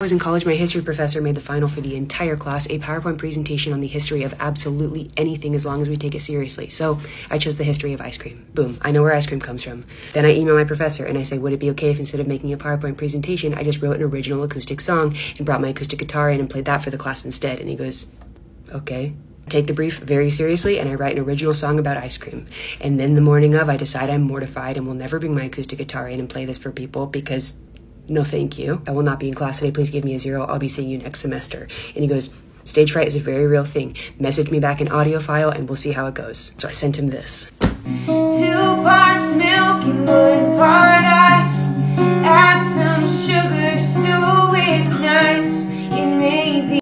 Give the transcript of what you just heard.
I was in college, my history professor made the final for the entire class a PowerPoint presentation on the history of absolutely anything as long as we take it seriously. So I chose the history of ice cream. Boom, I know where ice cream comes from. Then I email my professor and I say, would it be okay if instead of making a PowerPoint presentation, I just wrote an original acoustic song and brought my acoustic guitar in and played that for the class instead? And he goes, okay. Take the brief very seriously and I write an original song about ice cream. And then the morning of, I decide I'm mortified and will never bring my acoustic guitar in and play this for people because no thank you. I will not be in class today. Please give me a zero. I'll be seeing you next semester. And he goes, stage fright is a very real thing. Message me back an audio file and we'll see how it goes. So I sent him this.